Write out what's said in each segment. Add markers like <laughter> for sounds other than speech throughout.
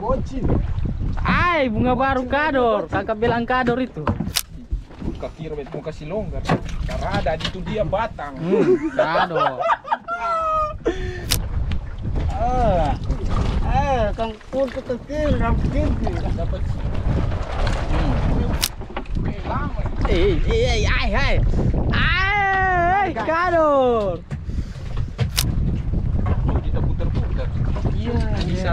Bocin. Ay, bunga baru kador. Kakak bilang kador itu. Buka kira mau kasih longgar. Karena ada di itu dia batang. Hmm, kador. Ah. Ah, kang punto kecil, rambut Dapat lama. Eh, eh, ay, ay, ay. Kador. Kita putar-putar. Iya, Bisa.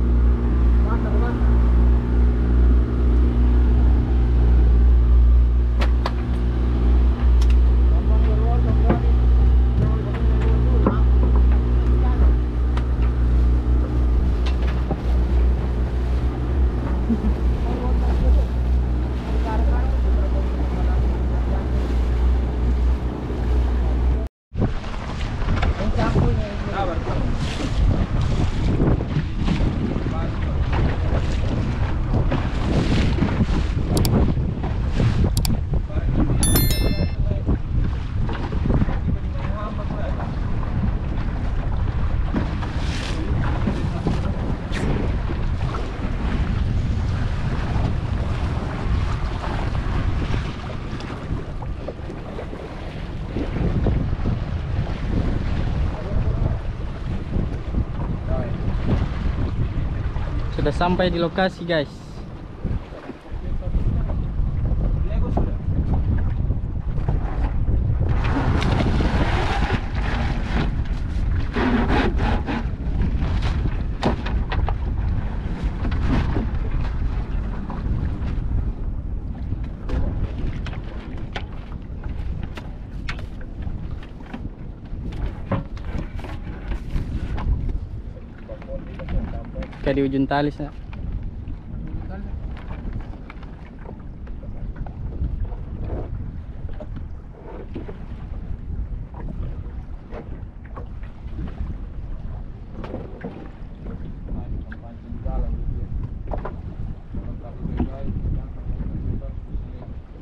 Sudah sampai di lokasi, guys. Kayak di ujung tali sana.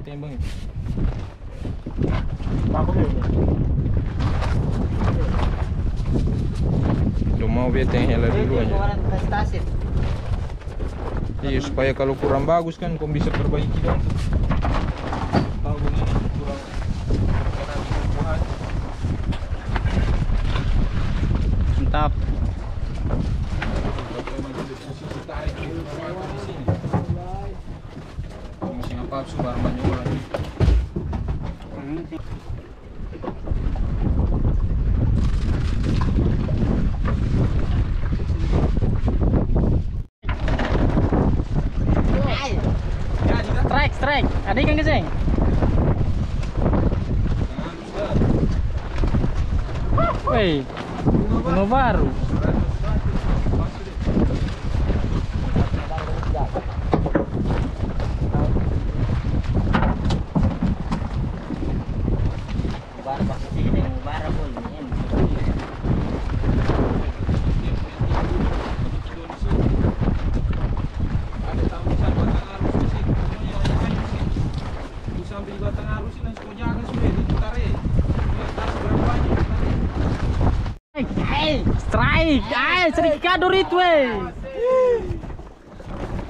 Tembang. Lu mau biar yang hela dulu aja. prestasi. Iya supaya kalau kurang bagus kan kau bisa perbaiki dong. Tahu ini kurang terkena tumbuhan. Mantap. Sini. Masih apa sudah banyak orang. Strike, strike. Ada ikan keseng? Woi, bunga baru. Bar pas sini bar pun. Ada tambusan batang arus di sini. Semuanya banyak air di sini. Itu sampai di batang arus ini langsung kau jaga sudah ditarik. Lihat tarik berapa banyak tarik. Hey, strike. Ay, sedikit kador itu, weh.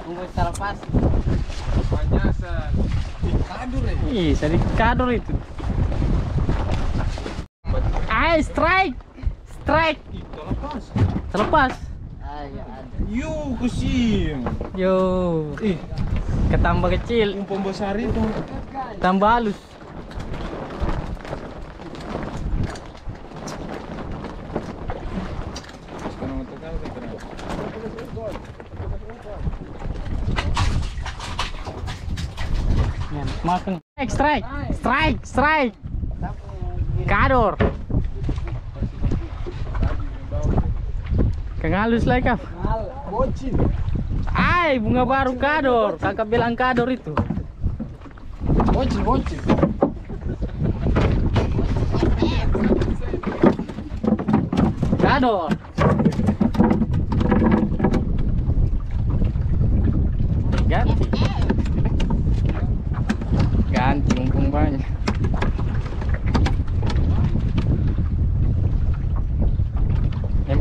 Tunggu terlepas. Kadur ya. Ih, sedikit kador itu. Ay, strike. Strike. Terlepas. Ada. Yu kusim. Yo, Eh, ketambah kecil, umpam besar itu. tambah halus. Sekarang untuk kau kenapa? Yan, makan. Strike, strike, strike, strike. Kador. Kang halus lah kap. Bocil. Ay, bunga baru kador. Kakak bilang kador itu. Bocil, bocil. Kador.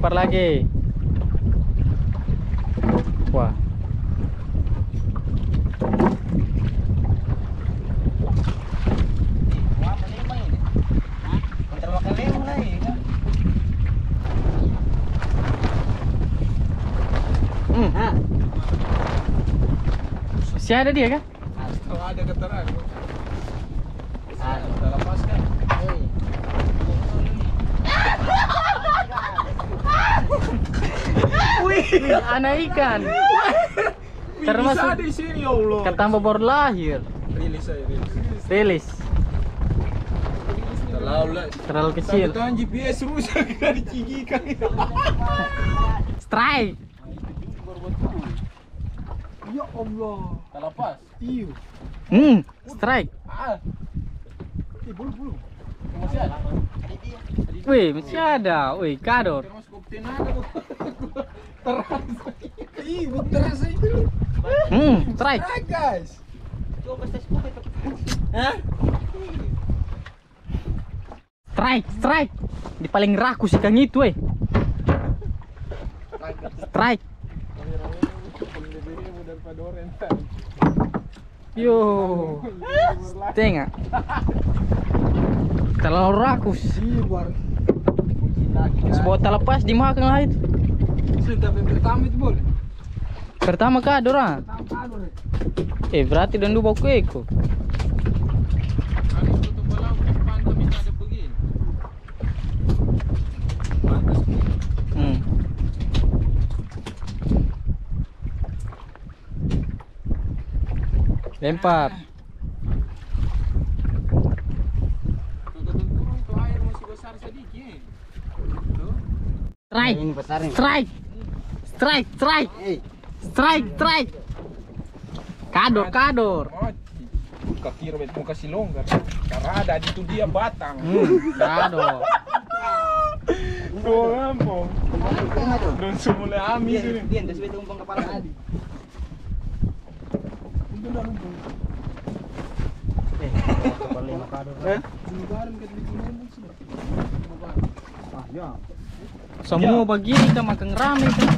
Lempar lagi. Wah. Hmm. Masih ada dia kan? Kalau ada keterangan. Ada. Udah lepas kan? Hei. Wih, anak ikan. Termasuk- <laughs> Bisa di sini ya Allah. Ketambah baru lahir. Rilis saya, rilis. Rilis. Terlalu. Terlalu kecil. Tuan GPS rusak <laughs> kan dicigikan. Strike. Ya Allah. Tak lepas. Iyo. Hmm, strike. Ah. Eh, bulu bulu. Masih ada. Wih, masih ada. Wih, kador. Termasuk <laughs> Terasa. Ih, terasa itu. Hmm, strike. Ah, guys. Strike, strike. Di paling rakus ikan itu, eh. Strike. Yo. Tengok. Terlalu rakus. Sebuah lepas dimakan lah itu. Sudah pertama itu boleh. Pertama kador ah. Pertama. Eh, berarti dan dua baku eko. Kali tutup malam depan kami tak ada begini. Pantas. Hmm. Lempar. Kalau turun tuh air masih besar sedikit. Tuh. Strike. Ini besar nih. Strike. Strike, strike. Strike, strike. Kador, kador. Mati. Kaki robet mau kasih longgar. Karena ada di itu dia batang. Hmm, kador. Tuh. Tumpang kepala tadi. Eh, kepala lima kador. Eh? Ah, ya. Semua begini kita makan rame kan.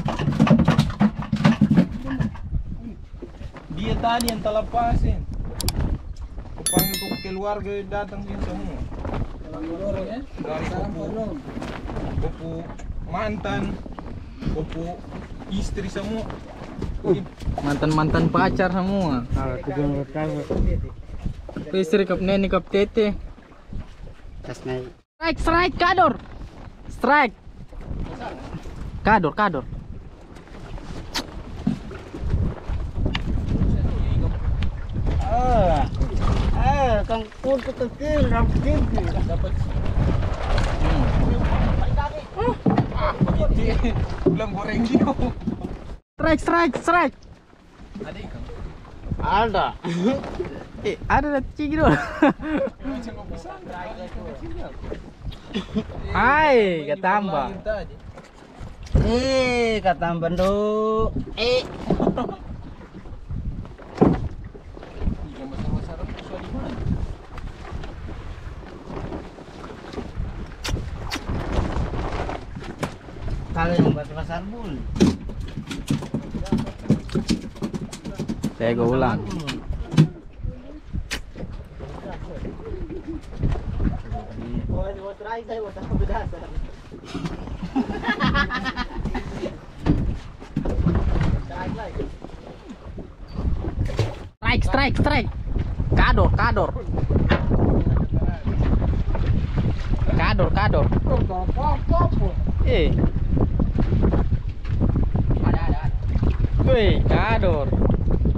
Dia tadi yang terlepasin. Kepanggil ke keluarga datang sini semua. Dari kupu, kupu mantan, kupu istri semua. Mantan-mantan pacar semua. Kamu. Istri kap neni kap tete. Strike, strike, kador. Strike. Kador, kador. Ah, ah, kang punto kecil, rambut Dapat Hmm. ah begitu. Bilang goreng dia. Strike, strike, strike. Ada ikan. <laughs> Ada. Eh, ada kopi sandra. Hai, ketambah. Eh, kata Bandu. Eh, kalau yang batu pasar bul. Saya gue ulang. Oh, ini mau try saya mau tahu berdasar. Try lagi. Strike, strike. Kador, kador. Kador, kador. Eh, Ada, ada, woi, kador.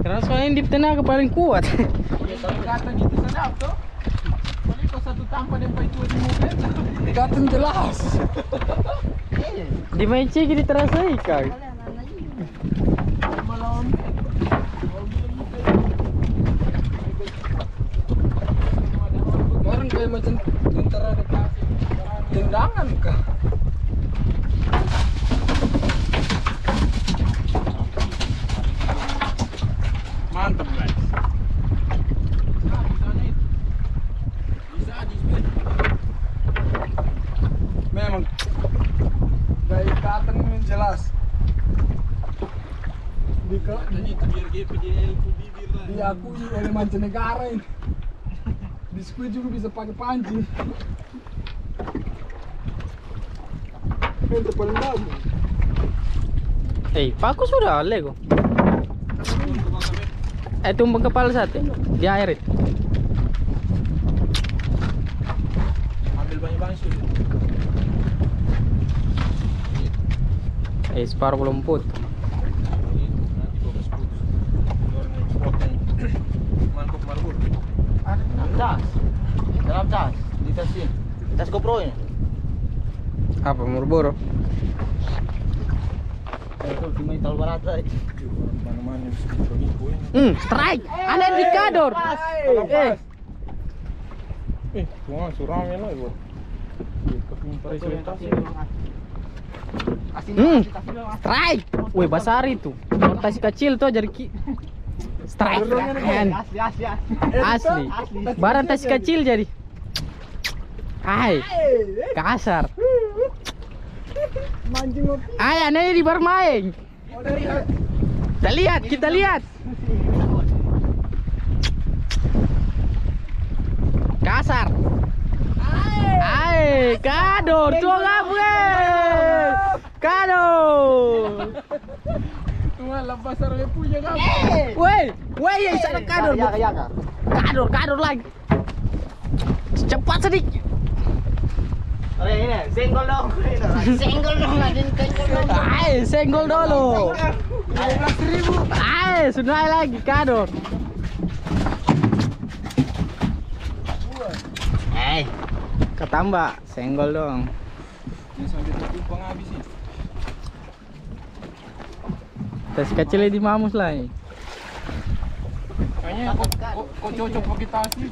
Karena soalnya di tenaga paling kuat. Kata gitu sedap tuh. Kalau kau satu tanpa dan pai di muka Kata jelas. Di main di terasa ikan. Orang kayak macam tentara dikasih tendangan kah? Mantap guys. Bisa, bisa nih. Bisa di speed. Memang dari ikatan ini jelas. Di ke, di, biar GPDL ku bibir lah. Oleh mancanegara ini. Di squid juga bisa pakai pancing. Itu paling bagus. Eh, paku sudah Lego. Eh, tumbang kepala satu di air itu. Ambil banyak-banyak sudah. Eh, separuh belum put. Nanti bagus putus. Orang yang potong. Mangkuk marbur. Dalam tas. Dalam tas. Di tas ini. Tas GoPro ini. Apa Marlboro? Itu di main tol barat tadi. Mana-mana yang begitu ini. Hmm, strike. Ada indikator. Eh, Eh, suram ya lo ibu. Kepintar cerita sih. Asin Hmm. strike. Wih, besar itu. Rotasi kecil tuh jadi ki. Strike. Asli asli. Asli. Barang tas kecil jadi. Hai. Kasar. Ngopi. Ay, aneh di bermain. Kita lihat, kita lihat. Kasar. Ay, kador, tuang apa? Kador. Cuma lepas sarang punya kan. Woi, woi, ya sana kador. Ya. Kador, kador lagi. Cepat sedikit. Ini senggol dong. Senggol dong senggol dong. Ay, senggol dulu. Ay, sudah lagi kador. Eh, Kata Mbak, senggol dong. Yang sampai tertumpang habis sih. Tas kecil di mamus lah. Kayaknya kok cocok pakai tas nih.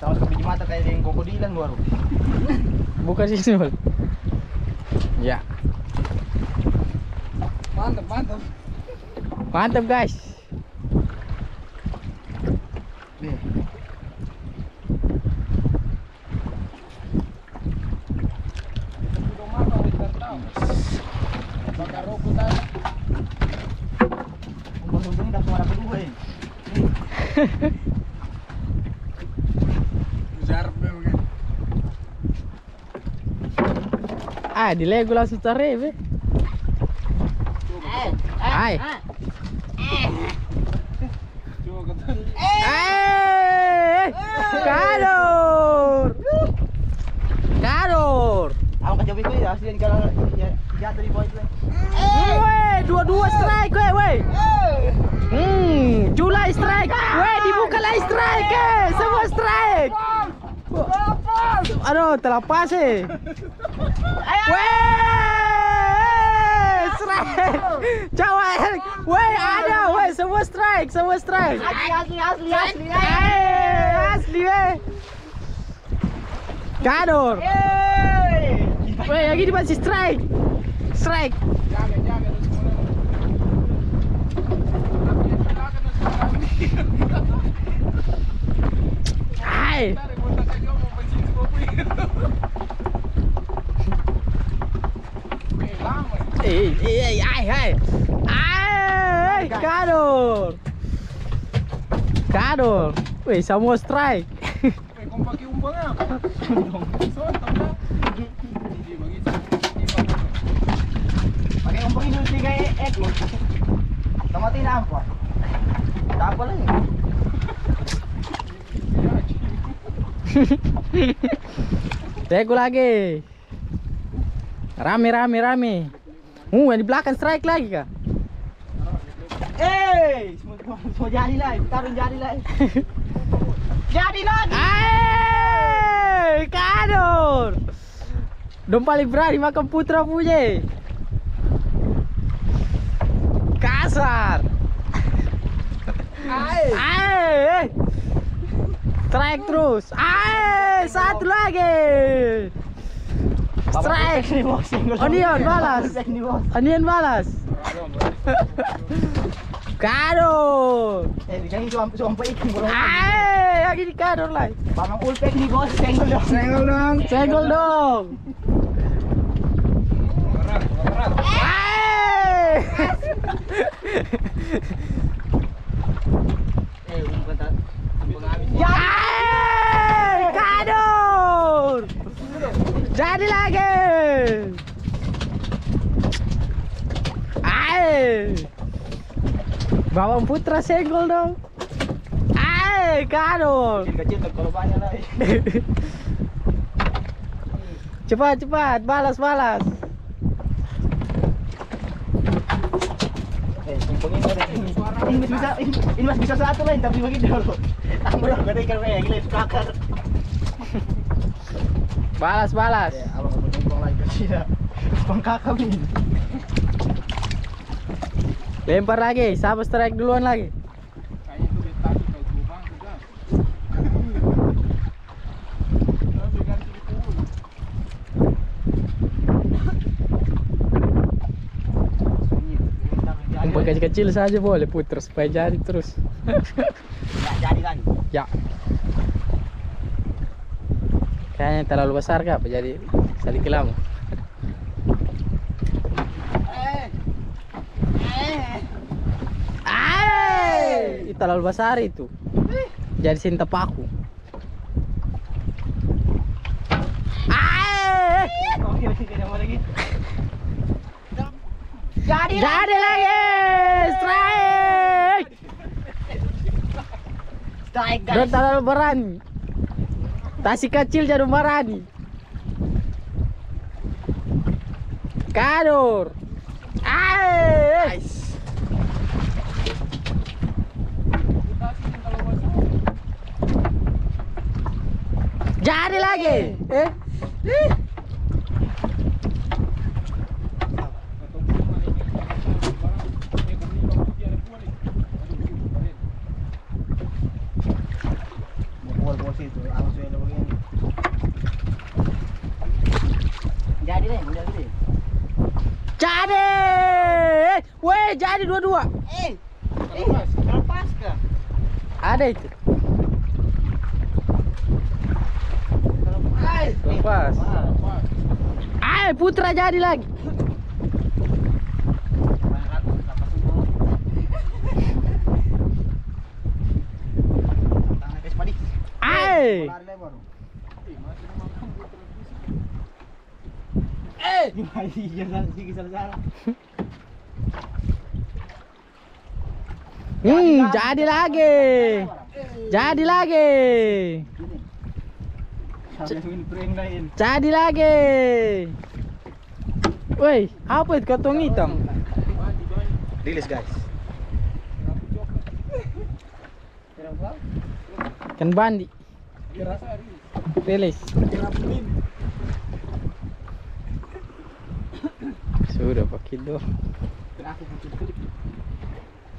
Tahu ke biji mata kayak yang krokodilan baru. <laughs> Buka sini, Bol. Ya, Mantap, mantap. mantap guys. Nih. Udah mana udah tahu. Bakar rokok tadi. Untung-untung dah suara kedua ini. Jarap memang kan. Ah, di Lego langsung cari, be. Eh, kata. Eh, kador. Kador. Aku kan coba ya, asli kalau ya jatuh di bawah itu. Weh, dua-dua strike, weh, weh. Hmm, Julai strike. Weh, dibuka lagi strike, eh. Semua strike. Aduh, terlepas eh. Weh, strike. Cawai. Weh, ada, weh, semua strike, semua strike. Asli asli asli asli. Eh, asli, weh. Kador. Weh, yang ini masih strike. Strike. Jaga, jaga terus mulai. Tapi yang jaga terus mulai. Ay. Tarik botak aja mau pancing kopi. Eh, lama. Eh, eh, ay, ay. Ay, kador. Kador. Wih, semua strike. Abang pakai umpan apa? Pakai tiga apa? Lang eh. Teko lagi. Rame rame rame. Uh, yang di belakang strike lagi kah? Eh, semua semua jadi lah. Taruh jadi lah. Jadi lagi. Ay, kador. Dong paling berani makan putra punya. Kasar. Ay. Strike terus. Ay, satu lagi. Strike. <laughs> Onion, balas. <laughs> Onion balas. Kador. Eh, jangan suam suam pa ikan bro. Yang ini kador lah. Pamang ulpek ni bos, senggol dong. Senggol dong, senggol dong. Berat, berat. Ay. Eh, <laughs> umpan tak. Umpan habis. Ay, kador. Jadi lagi. Ay. Bawang putra senggol dong. Ay, lah. <laughs> Cepat, cepat, balas, balas. Eh, ini ada. Ini masih bisa, ini, ini masih bisa satu lain tapi begitu. Aku udah gede kan eh, gila kakak. Balas, balas. Ya, abang mau umpang lagi <laughs> sini. Umpang kakak ini. Lempar lagi, siapa strike duluan lagi? Umpan kecil-kecil saja boleh putar supaya jadi terus. <laughs> Nggak jadi lagi. Ya. Kayaknya terlalu besar apa Jadi sedikit lama. Eh. Eh. Itu terlalu besar itu. Jadi sinta paku. Lagi. Jadi jadi lagi strike. Strike guys. terlalu berani. Tasi kecil jadi berani. Kador. Ay. Jadi lagi. Eh? Bukul bos itu, langsung yang begini. Jadi deh, jadi deh. Jadi. Dua-dua. Eh, eh, terlepas ke? Ada itu. Lepas. Ay, putra jadi lagi. lepas. Ay. Eh. Jangan sih salah-salah. Hmm, jadi lagi. Jadi lagi. Jadi lagi. Woi, apa itu kantong hitam? Rilis guys. Kan bandi. Rilis. Sudah pakai do. Aku butuh klip.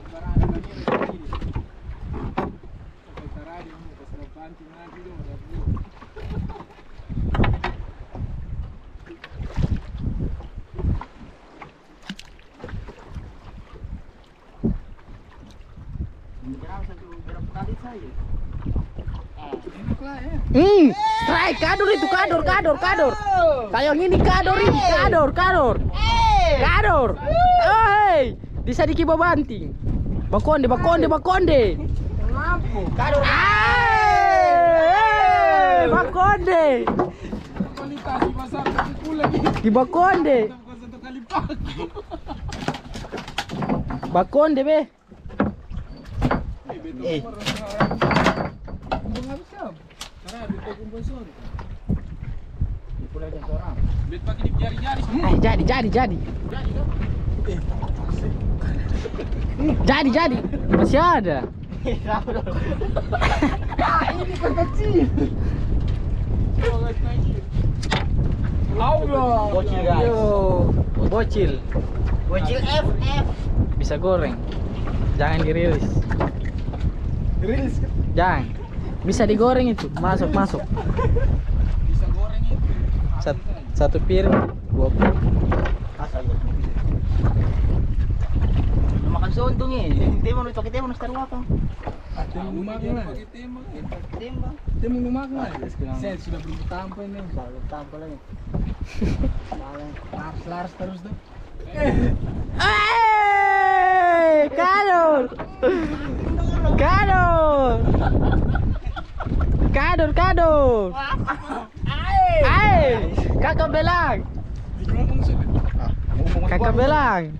Berapa satu berapa kali saya? Hmm, strike kador itu kador kador kador. Kayak gini kador ini kador kador. Kador. Oh, hey. Bisa dikiba banting. Bakonde bakonde bakonde. Eh, Bakonde. Di Bakonde. Be. Eh. Kumpul habis siap. Karena di toko kumpul son. Di pulau jam seorang. Bet pakai di jari-jari semua. Eh, jadi jadi jadi. Jadi jadi. Masih ada. Naik. Allah. Bocil guys. Yo, bocil. Bocil FF. Bisa goreng. Jangan dirilis. Rilis? Jangan. Bisa digoreng itu. Masuk masuk. Bisa goreng itu. Sat- satu piring dua piring. Sontong eh. Timon itu pakai timon sekarang apa? Tembang lumayan lah. Pakai tembang. Timbang. Tembang lumayan lah. Saya sudah belum tampil nih. Baru tampil lagi. Laras laras terus tuh. Eh, kador. Kador. Kador, kador. Ai, kakak belang. Kakak belang.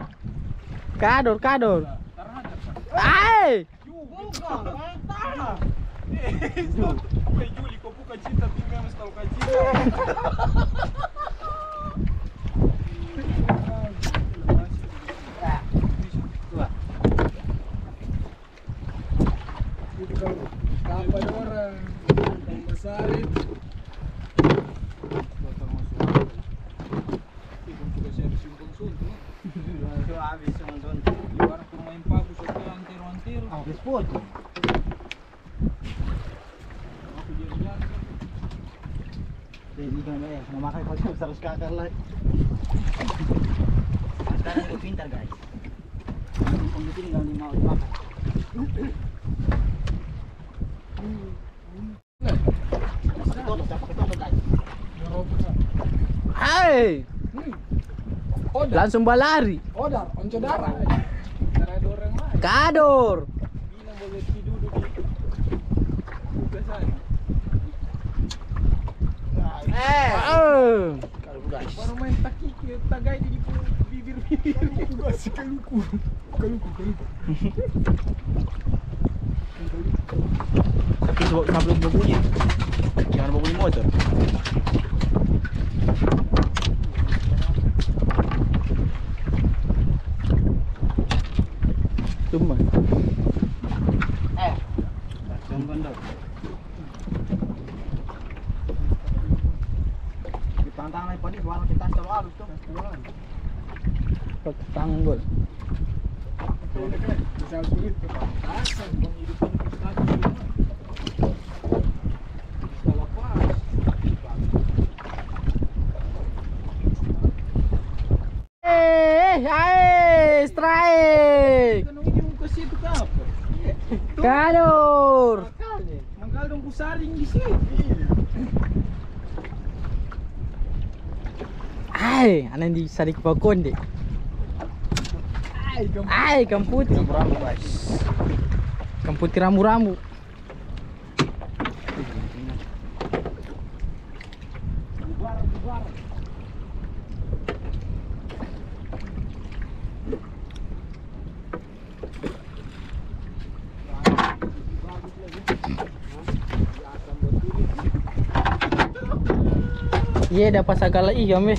Orang? Besar itu? habis sontong. Ibarat pemain bagus, oke antero-antero. Habis foto. Aku jadi Jadi kan eh, terus kakak lah. Sekarang gue pintar guys. Nggak mau dimakan. Hai. Odar, Langsung balari. odar, onco darah. Kador. Bilang boleh tidur Eh. Guys. Baru main taki, tagai di bibir-bibir. Masih kaluku. Kaluku, kaluku. Tapi sebab sambil berbunyi. Jangan berbunyi motor. Cuma. Eh. Jangan bandar. Di pantang naik padi warna kita selalu halus tuh. Pakai tanggul. Bisa sulit kepantasan penghidupan pustaka di rumah. Bisa lepas. Eh, hai, strike. Kusaring di situ. Hai, anan di Sadik Bakonde. Ay, kamu. Hai, kamputi. Rambu-rambu guys. Rambu-rambu. Iya, dapat segala iya, me.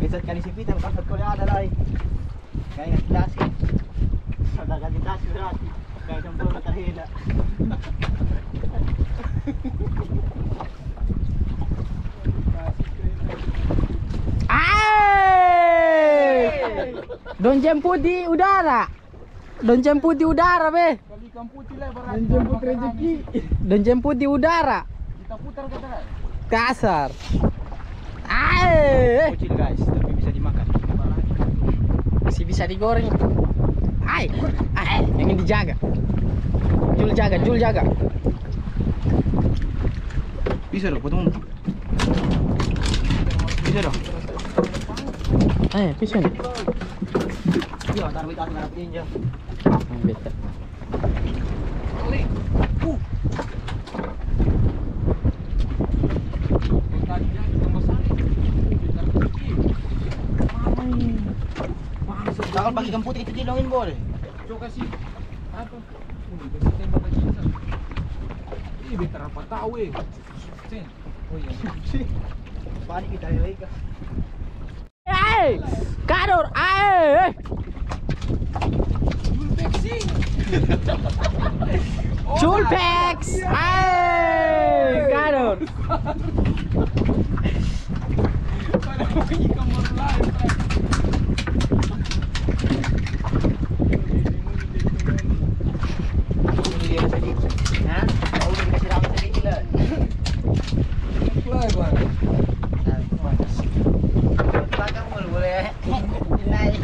Bisa kan isi pita pas kau ada lagi. Kayak dasi. Ada ganti dasi berarti. Kayak campur terhina. Hai! Don jemput di udara. Don jemput di udara, be. Berarti. Menjemput rezeki. Don jemput di udara. Kita putar ke. Kasar. Hai! Kecil guys, tapi bisa dimakan. Masih bisa digoreng. Hai, hai, yang dijaga. Jul jaga, Jul jaga. Bisa dong, potong. Bisa dong. Eh, pisau nih. Iya. Jangan pakai gemput itu dilongin boleh. Coba kasih apa? Ini tembak aja. San. Ini better apa tahu eh. Sen. Oh iya. Panik kita ya, Ika. Hey! Kador! Ay! Julpexing. Chulpex! Ay! Kador! Pada bunyi kamar lain. Ini dia sedikit. Ha? Kau ni kasih rambut sedikit lah. Play bang. Belakang boleh boleh. Naik.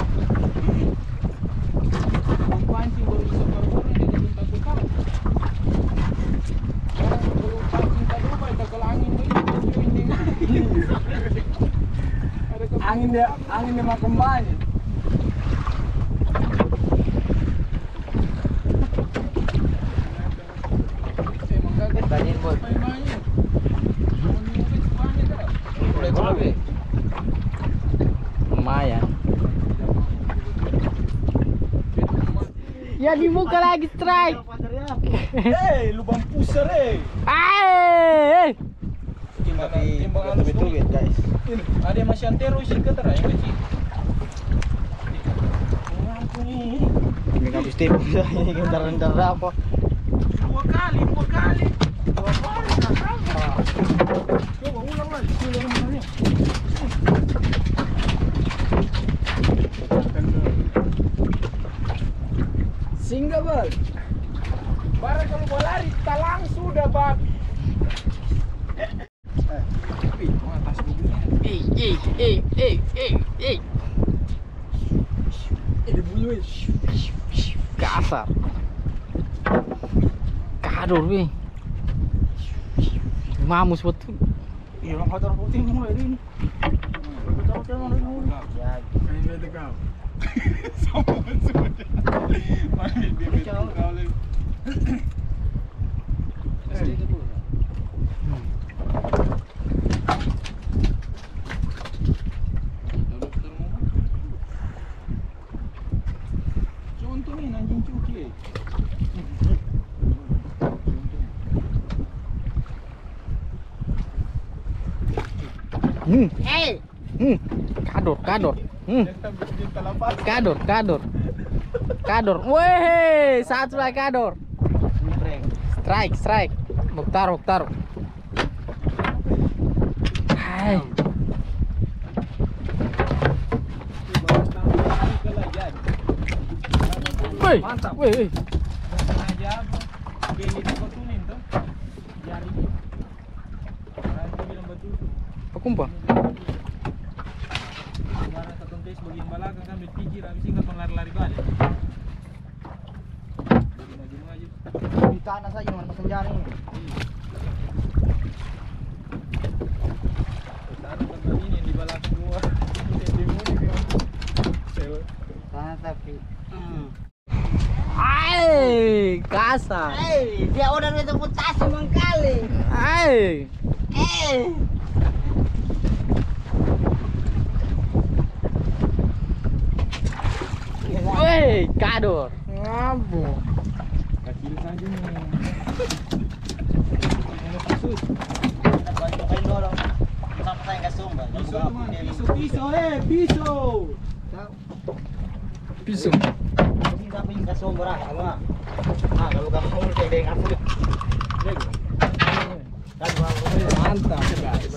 Pancing baru bisa baru dia jadi takut tahu. Orang baru pancing tadi apa ada kalau angin baru ini. Ada ke- angin dia angin dia makan banyak Emang kagak Tadi bot. main-main. Mau nyuruh semuanya dah. Boleh boleh. boleh. Lumayan. Ya dibuka lagi strike. hei lubang pusar eh Ay! Gimana Tapi timbang betul halus betul dulu? guys. Ada yang masih antero sih ke tera yang kecil. Ini habis tim ini apa? Dua kali, dua kali. Dua kali. Coba ulang lagi, ulang lagi. Singapura Barang kalau mau lari, talang sudah babi. Tapi, mau atas bukunya. Eh, eh, eh, eh, eh, eh. ini bunyi weh. Kasar. Kador, weh. Mamus betul. Iya, orang kotor putih mulai ini. Kotor putih mulai ini. Ya, Main bete kau. Sama sudah. Mari dia betul kau lagi. Contoh nih anjing cuki. Hmm. Hmm. Kador. Hmm. Kador, kador. Kador. Weh, satu lagi kador. Strike, strike. Mukhtar, Mukhtar. Hai. Mantap. weh, weh. sengaja apa? Beli di betulin tuh. Jari ini. Nanti bilang betul tuh. Pakumpa. Kemarin satu tes bagian belakang kan berpikir habis ini kan lari-lari balik. Jadi maju maju. Di tanah saja mana pasang jaring. Taruh kan ini yang di belakang gua. Di mudi bilang. Cewek. Hai, kasar. Hey, dia udah itu putasi mengkali. Hai. Eh. Weh, kador. Ngabo. Kecil saja nih. Kusut. Baju kain Gua Mantap guys.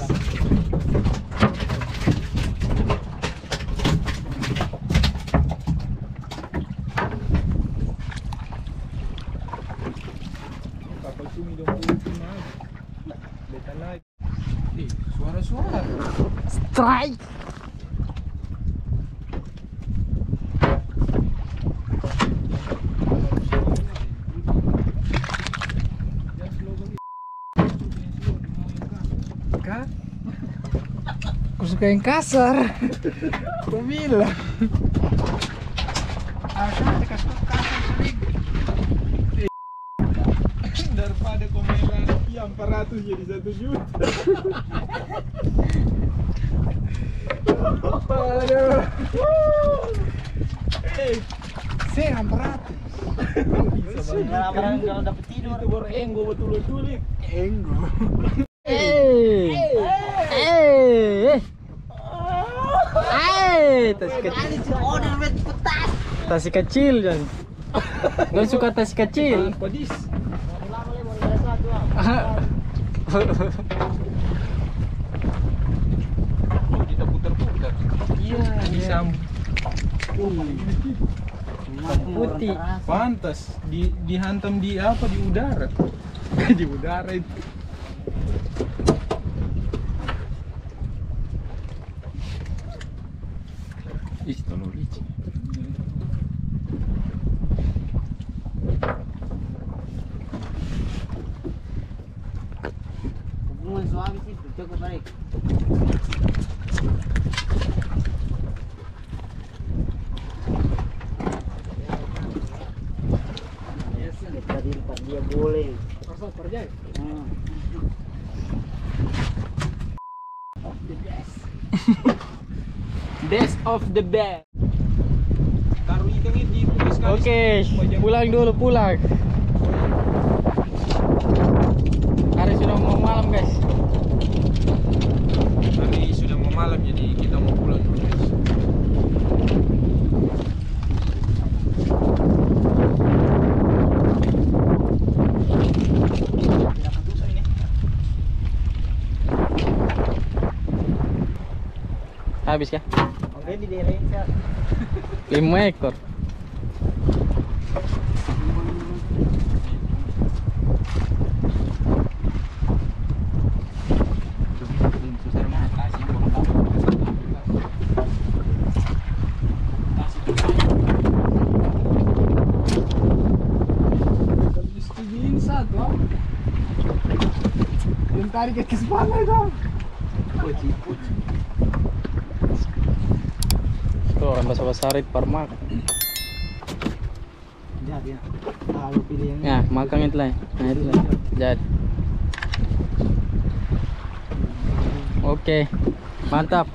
Kapal sumi dong puluh lima. Beta naik. Eh, suara-suara. Strike. Jangan slow kali. Jangan slow, mau yang kasar. Kak. Suka yang kasar. Aku bilang. Daripada main lagi 400 jadi 1 juta. Aduh. Eh, saya hampir Barang-barang kalau dapet tidur. Itu baru enggo betul tulik. Enggo. Eh. Eh. Eh, tas kecil. Oh, dan red petas. Tas kecil dan. Gue suka tas kecil. Kita putar-putar. Iya, bisa Putih. pantas di dihantam di apa di udara. <laughs> di udara itu. Ih, tolong licin. Hubungan suami sih cukup baik. Tadi tempat dia boleh. Hmm. Best of the best. Taruh di sekali. Oke, pulang dulu pulang. Hari sudah mau malam guys. Hari sudah mau malam jadi kita mau pulang dulu guys. Habis ya? Oke di daerah ini saya. Lima ekor. Disetujuin satu. ah. Yang tarik ke kepala itu. Tuh orang bahasa sarit parmak. Jadi ya. Ah, lu pilih yang. Ya, makan itu lah. Nah itu lah. Jadi. Oke, mantap.